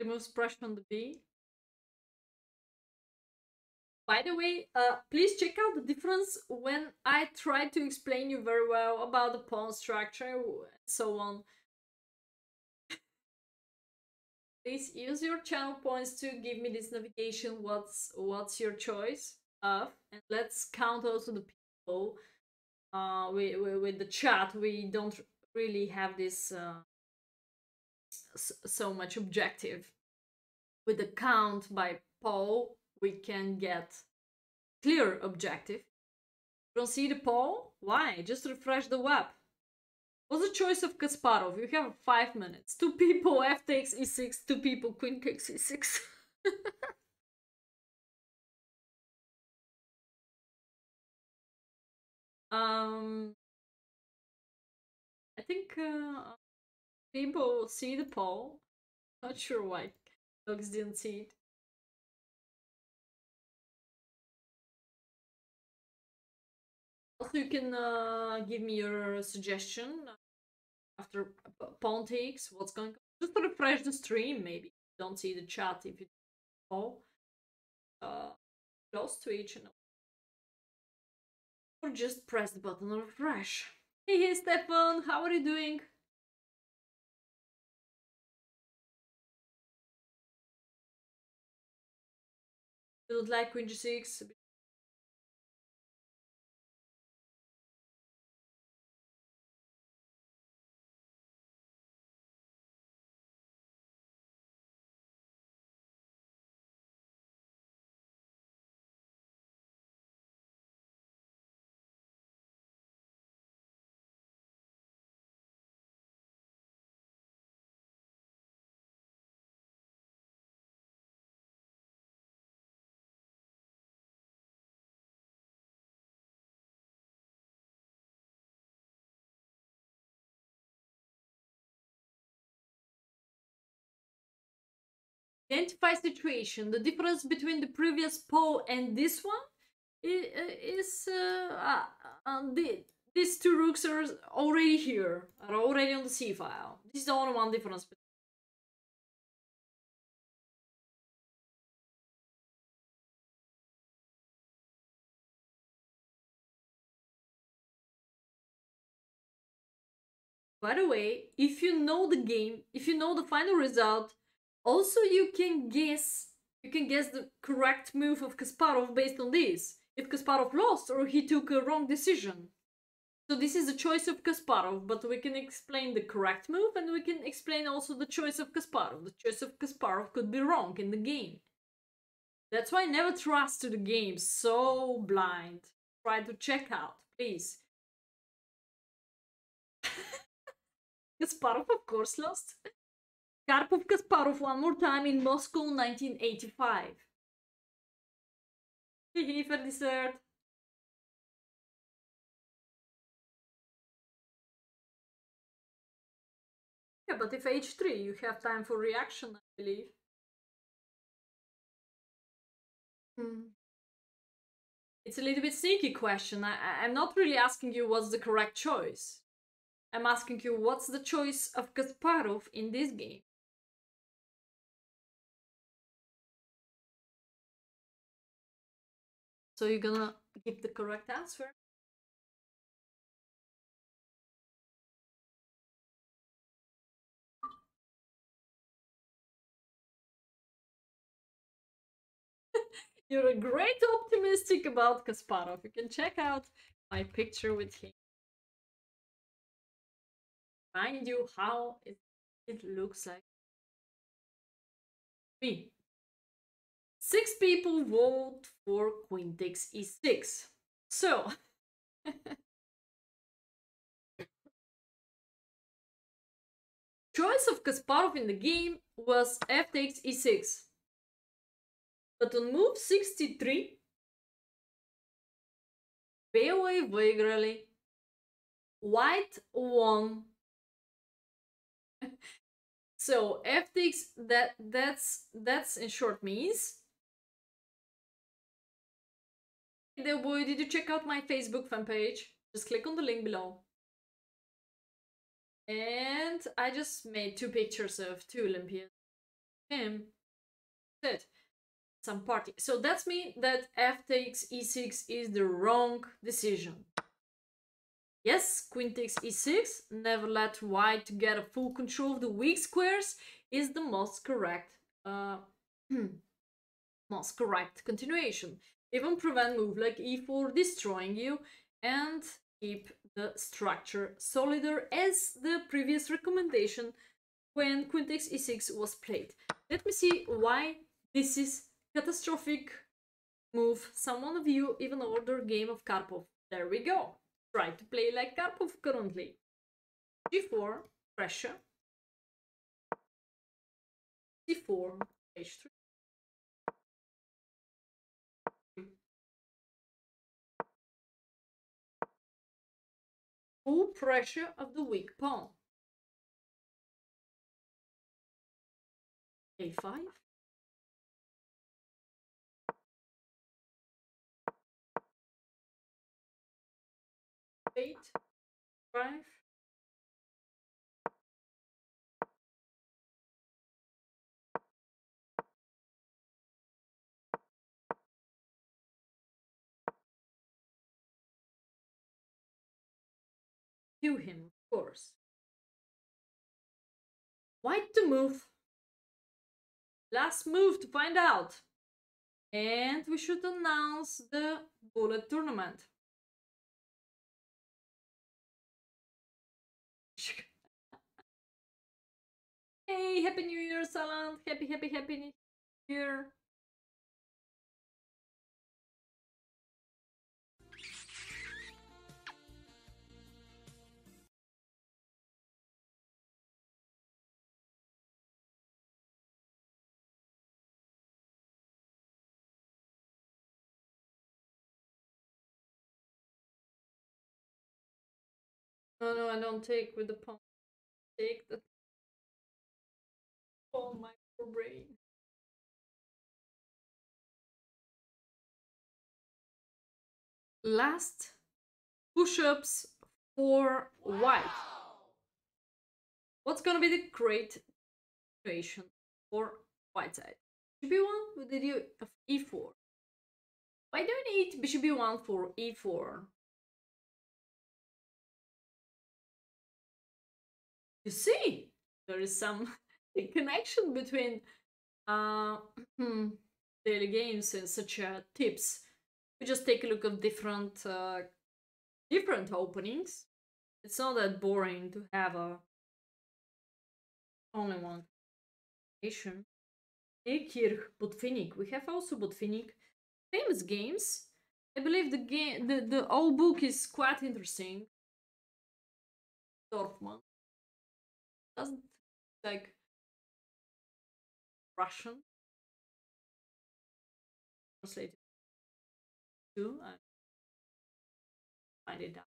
removes pressure on the B. By the way, uh, please check out the difference when I try to explain you very well about the pawn structure and so on. Please use your channel points to give me this navigation. What's what's your choice of? And let's count also the people. Uh, we, we with the chat we don't really have this. Uh, so much objective. With the count by poll, we can get clear objective. Don't see the poll? Why? Just refresh the web. What's the choice of Kasparov? You have five minutes. Two people, [laughs] f takes e6, two people, queen takes e6. [laughs] um, I think uh, people see the poll. Not sure why dogs didn't see it. Also, you can uh, give me your suggestion after pawn takes. What's going? on? Just to refresh the stream, maybe. Don't see the chat if you poll. Uh, close to each and or just press the button and refresh. Hey, hey, Stefan, how are you doing? Don't like Queen G6? Identify situation. The difference between the previous poll and this one i- is uh, uh, uh, the, these two rooks are already here, are already on the C file. This is the only one difference. By the way, if you know the game, if you know the final result, also you can guess you can guess the correct move of Kasparov based on this. If Kasparov lost or he took a wrong decision. So this is the choice of Kasparov, but we can explain the correct move and we can explain also the choice of Kasparov. The choice of Kasparov could be wrong in the game. That's why I never trust to the game so blind. Try to check out, please. [laughs] Kasparov, of course, lost. Karpov Kasparov one more time in Moscow 1985. Hehe for dessert. Yeah, but if H3, you have time for reaction, I believe. Hmm. It's a little bit sneaky question. I, I'm not really asking you what's the correct choice. I'm asking you what's the choice of Kasparov in this game. So you're gonna give the correct answer? [laughs] You're a great optimistic about Kasparov. You can check out my picture with him. Find you how it, it looks like. Me six people vote for queen takes e6. So, choice of Kasparov in the game was f takes e6. But on move 63, Белые выиграли. White won. [laughs] so f takes that that's that's in short means There boy, did you check out my Facebook fan page? Just click on the link below. And I just made two pictures of two Olympians. Him. That's it. Some party. So that's mean that f takes e6 is the wrong decision. Yes, queen takes e6, never let white to get a full control of the weak squares is the most correct uh [clears throat] most correct continuation. Even prevent move like e4 destroying you and keep the structure solider as the previous recommendation when queen takes e6 was played. Let me see why this is catastrophic move. Someone of you even order game of Karpov. There we go. Try to play like Karpov currently. g4, pressure. c4, h3. Full pressure of the weak pawn. a5. Eight, five. Course. White to move. Last move to find out. And we should announce the bullet tournament. [laughs] hey, happy new year, Salant. Happy, happy, happy new year. No, no, I don't take with the pawn. Take the oh my brain. last push-ups for white. What's gonna be the great situation for white side? Bishop b1 with the of e4. Why do we need bishop b1 for e4? You see, there is some [laughs] connection between uh, daily games and such uh, tips. We just take a look at different uh, different openings. It's not that boring to have a only one nation. Ekir Botvinnik. We have also Botvinnik. Famous games. I believe the game the, the whole book is quite interesting. Dorfman. Doesn't like Russian. Translated to uh, find it out.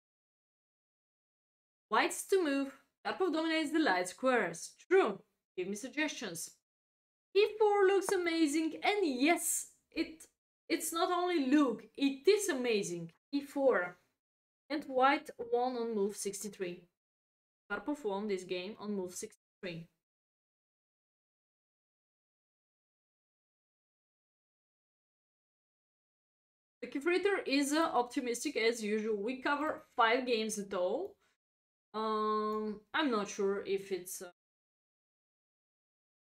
Whites to move. Karpov dominates the light squares. True. Give me suggestions. E4 looks amazing, and yes, it it's not only look, it is amazing. E4. And white won on move 63. Karpov won this game on move 63. The Kifrator is uh, optimistic as usual. We cover five games at all. Um, I'm not sure if it's uh,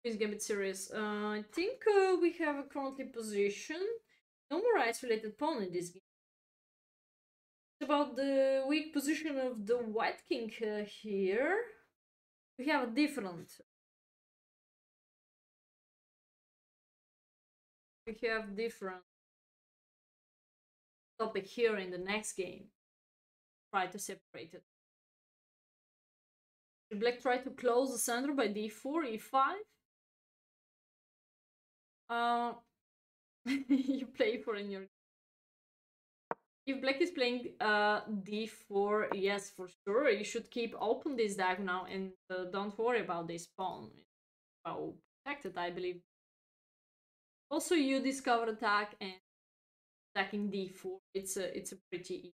it's a bit serious. Uh, I think uh, we have a currently position. No more isolated pawn in this game. About the weak position of the white king uh, here. We have a different. We have different topic here in the next game. Try to separate it. Black try to close the center by d4, e5. Uh, [laughs] you play for in your. If black is playing uh, d4, yes, for sure, you should keep open this diagonal and uh, don't worry about this pawn. Well protected, I believe. Also, you discover attack and attacking d4. It's a it's a pretty